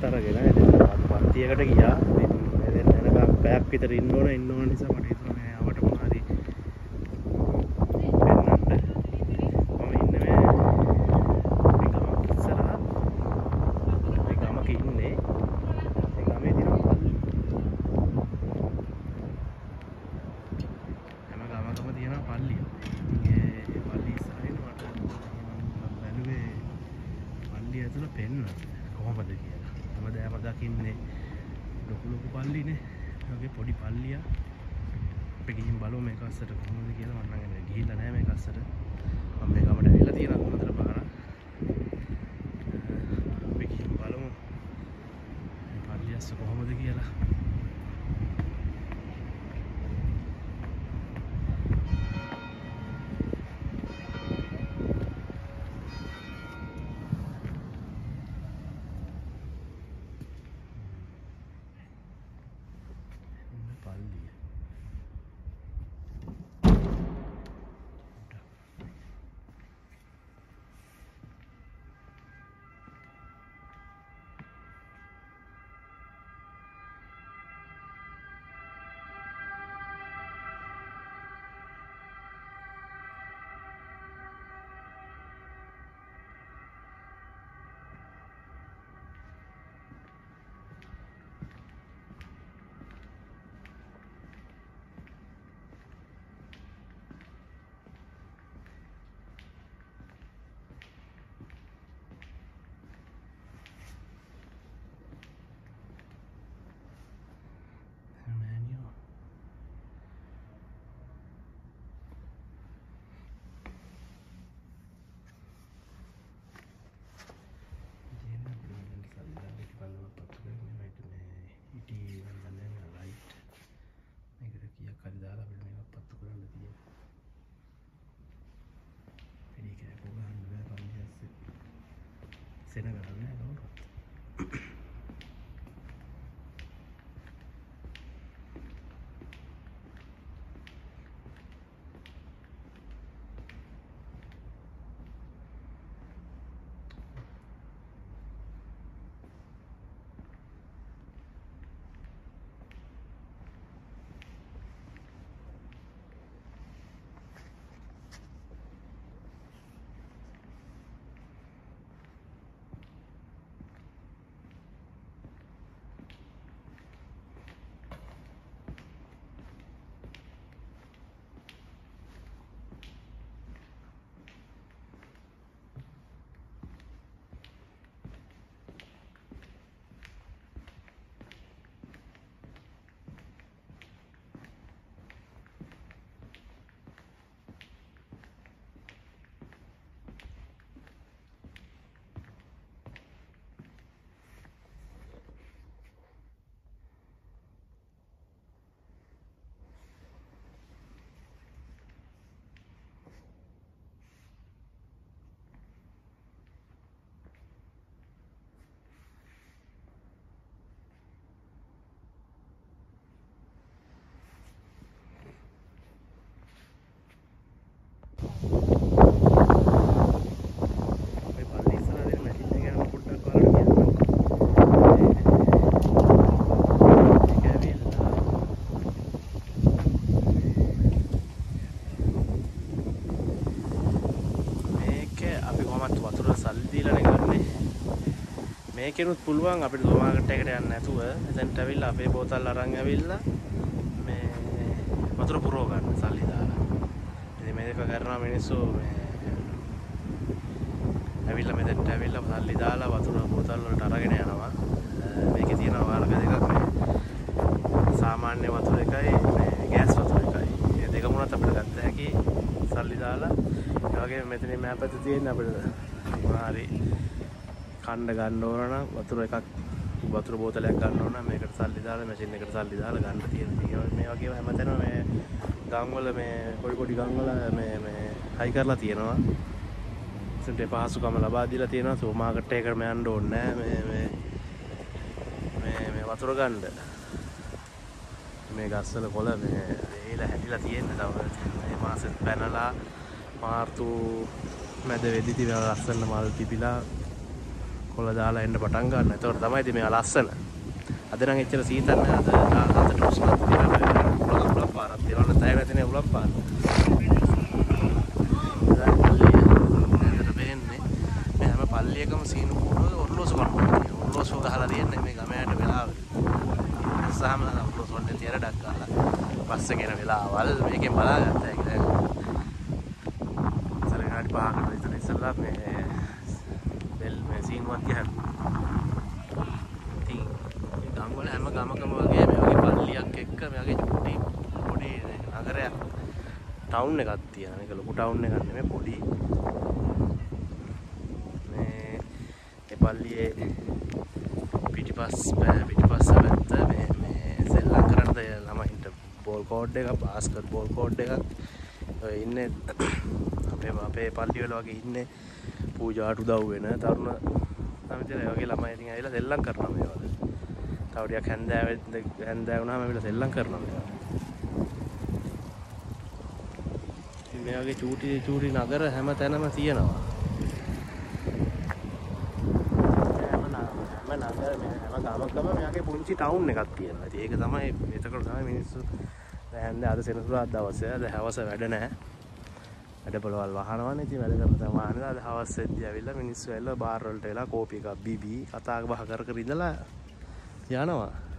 ගමට ගියා. එනකම් පැයක් විතර ඉන්න ඕන ඉන්න ඕන නිසා මට හිතුණා මේ අවට මොනවාරි පෙන්වන්න මම ඉන්නේ මේ මේ ගමක් ඉස්සරහා. මේ ගමක ඉන්නේ. ඒ ගමේ තියෙනවා පල්ලි හැම ගමකම තියෙනවා පල්ලිය. ඒ පල්ලි ඉස්සරහින් මට මම බැලුවේ පල්ලිය ඇතුළ පෙන්වන්න කොහොමද කියලා. හැමදාම දකින්නේ. ලොකු ලොකු පල්ලිනේ. ඒ වගේ පොඩි පල්ලියක්. අපි ගිහින් බලමු මේක අස්සට කොහොමද කියලා. මම නම් ගිහිල්ලා නැහැ මේක අස්සට මම මේ ගමට ඇවිල්ලා තියෙනවා හොඳට පාරක් අපි ගිහින් බලමු මේ පල්ලිය අස්ස කොහොමද කියලා ඉන්න පල්ලිය මෑනියෝ සෙන කරන්න කවුරුත් අපේ පල්ලි ඉස්සරහ තියෙන මැෂින් එක ගැන පොඩ්ඩක් ඔයාලට කියන්නම්. ඒක ඇවිල්ලා මේක අපි කොහොමත් වතුර සල්ලි දීලානේ ගන්නෙ. මේකෙනුත් පුළුවන් අපිට සුපර් මාකට් එකට යන්න නැතුව එතනට ඇවිල්ලා අපේ බෝතල් අරන් ඇවිල්ලා මේ වතුර පුරව ගන්න සල්ලි දාලා. ඉතින් මේක කරනවා මිනිස්සු මේ ඇවිල්ලා මෙතෙන්ට ඇවිල්ලා සල්ලි දාලා වතුර බෝතල් වලට අරගෙන යනවා. මේකේ තියෙනවා වාරක දෙකක් මේ සාමාන්‍ය වතුර එකයි මේ ගෑස් වතුර එකයි. මේ දෙකම උනත් අපිට ගත්ත හැකි සල්ලි දාලා ඒ වගේම මෙතනින් මෑප් පැත්තේ තියෙන අපිට මොනවා හරි කණ්ඩ ගන්න ඕන නම් වතුර එකක් වතුර බෝතලයක් ගන්න ඕන නම් මේකට සල්ලි දාලා මැෂින් එකට සල්ලි දාලා ගන්න තියෙන තියෙනවා. මේ වගේම හැමතැනම මේ ගම්වල මේ පොඩි පොඩි ගම්වල මේ මේ හයි කරලා තියෙනවා. සුන්ට පහසුකම ලබා දීලා තියෙනවා සුපර් මාකට් එකකට යන්න ඕනේ නැහැ මේ මේ මේ මේ වතුර ගන්න. මේ ගස්වල කොළ මේ වේල හැදිලා තියෙන්නේ තව මේ මාසෙත් පැනලා මාර්තු මැද වෙදිති මේ ලස්සන මල් පිපිලා කොළ දාලා එන්න පටන් ගන්න. එතකොට තමයි ඉතින් මේවා ලස්සන. අද නම් එච්චර සීතල නෑ. අද අතට උෂ්ණත් තියෙනවා. උලක් උලක් පාරක් තියෙනවා. නැත්නම් තැය නැතිනේ උලක් පාර දැන් පල්ලිය ඇඳට වෙන්නේ මේ හැම පල්ලියකම සීනු කූඩුව ඔරලෝසු කරනවා ඔරලෝසු ගහලා තියෙන්නේ මේ ගමයට වෙලාවට ඉස්සහම ඔරලෝසු වලට තියර ඩක් ගහලා පස්සේ ගෙන වෙලාවල් මේකෙන් බලාගත්තා ඒක. දැන් ඉතල විනාඩි 5කට විතර ඉස්සෙල්ලා මේ බෙල් මේ සීනුවක් ගහනවා ගම්වල හැම ගමකම වගේ මේ වගේ පල්ලියක් එක්ක මේ වගේ චුටි පොඩි නගරයක් ටවුන් එකක් තියෙනවා. මේක ලොකු ටවුන් එකක් නෙමෙයි පොඩි. මේ මේ පල්ලියේ පිටිපස් පිටිපස්ස පැත්ත මේ මේ සෙල්ලම් කරන්න ළමයින්ට බෝල් කෝඩ් එකක් බාස්කට් බෝල් කෝඩ් එකක් ඔය ඉන්නේ අපේ අපේ පල්ලි වල වගේ ඉන්නේ පූජාට උදව් වෙන තරුණ සමිතිය වගේ ළමයි ඉතින් ඇවිල්ලා සෙල්ලම් කරනවා මේවල. තව ටිකක් හැන්දෑවෙ හැන්දෑ වුණාම ඇවිල්ලා සෙල්ලම් කරනවා මේවා. ඉතින් මේ වගේ චූටි චූටි නගර හැම තැනම තියෙනවා. හැම හැම නගර මේ හැම ගමකම මේ වගේ පුංචි ටවුන් එකක් තියෙනවා. ඉතින් ඒක තමයි එතකොට තමයි මිනිස්සු දැන් අද සෙනසුරාදා දවසේ අද හවස වැඩ නැහැ. වැඩ පොළවල් වහනවනේ ඉතින් වැඩ කරන තම වහනවා අද හවස් වෙද්දී ඇවිල්ලා මිනිස්සු ඇවිල්ලා බාර් වලට වෙලා කෝපි එකක් බීබී කතා බහ කර කර ඉඳලා යනවා